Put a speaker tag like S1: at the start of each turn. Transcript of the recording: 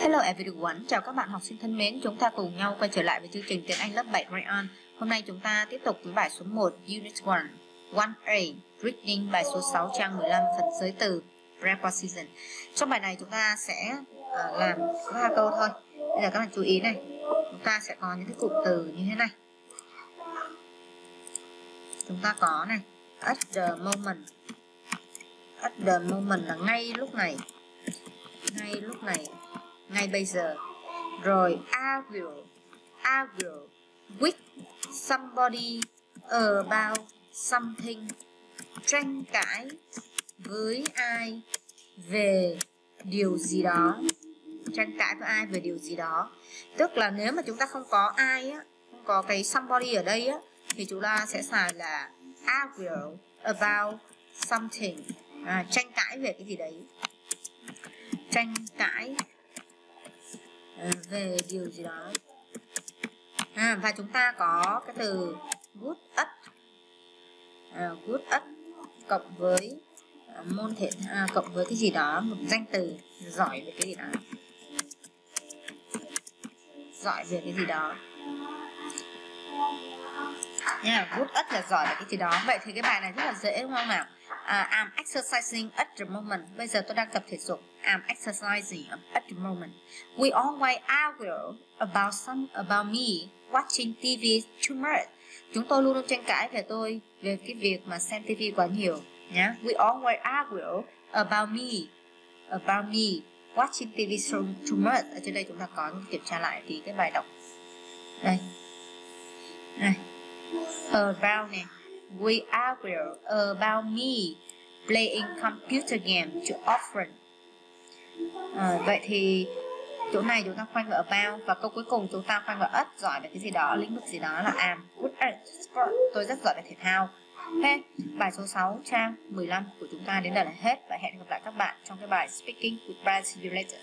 S1: Hello everyone, chào các bạn học sinh thân mến, chúng ta cùng nhau quay trở lại với chương trình tiếng Anh lớp 7 Rayon. Hôm nay chúng ta tiếp tục với bài số 1, Unit 1, 1A, Reading bài số 6 trang 15 phần giới từ Preposition. Trong bài này chúng ta sẽ uh, làm có hai câu thôi. Bây giờ các bạn chú ý này, chúng ta sẽ có những cái cụm từ như thế này. Chúng ta có này, at the moment. At the moment là ngay lúc này. Ngay lúc này ngay bây giờ. Rồi i will i will with somebody about something. Tranh cãi với ai về điều gì đó? Tranh cãi với ai về điều gì đó? Tức là nếu mà chúng ta không có ai á không có cái somebody ở đây á thì chúng ta sẽ xài là i will about something. À, tranh cãi về cái gì đấy? Tranh cãi Ờ, về điều gì đó. À, và chúng ta có cái từ good at. À, good at cộng với à, môn thể à, cộng với cái gì đó một danh từ giỏi về cái gì đó. Giỏi về cái gì đó nha good at là giỏi là cái gì đó vậy thì cái bài này rất là dễ đúng không nào uh, I'm exercising at the moment. Bây giờ tôi đang tập thể dục. I'm exercising at the moment. We always argue about some about me watching TV too much. Chúng tôi luôn luôn tranh cãi về tôi về cái việc mà xem TV quá nhiều. Nhá. We always argue about me about me watching TV so too much. Ở trên đây chúng ta có kiểm tra lại thì cái bài đọc. Đây. Này. About nè. We argue about me playing computer game too often. À, ờ, vậy thì chỗ này chúng ta khoanh vào about và câu cuối cùng chúng ta khoanh vào ất giỏi về cái gì đó lĩnh vực gì đó là am good at sport. Tôi rất giỏi về thể thao. Ok bài số 6 trang 15 của chúng ta đến đây là hết và hẹn gặp lại các bạn trong cái bài speaking with Brian see you later.